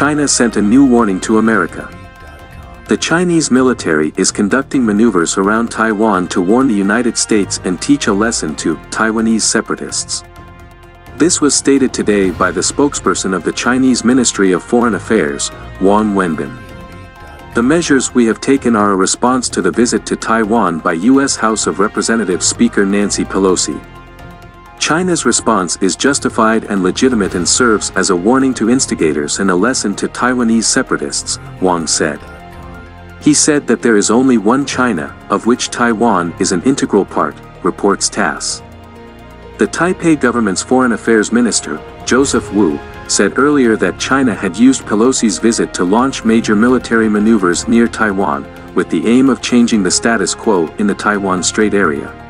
China sent a new warning to America. The Chinese military is conducting maneuvers around Taiwan to warn the United States and teach a lesson to Taiwanese separatists. This was stated today by the spokesperson of the Chinese Ministry of Foreign Affairs, Wang Wenbin. The measures we have taken are a response to the visit to Taiwan by U.S. House of Representatives Speaker Nancy Pelosi. China's response is justified and legitimate and serves as a warning to instigators and a lesson to Taiwanese separatists, Wang said. He said that there is only one China, of which Taiwan is an integral part, reports TASS. The Taipei government's foreign affairs minister, Joseph Wu, said earlier that China had used Pelosi's visit to launch major military maneuvers near Taiwan, with the aim of changing the status quo in the Taiwan Strait area.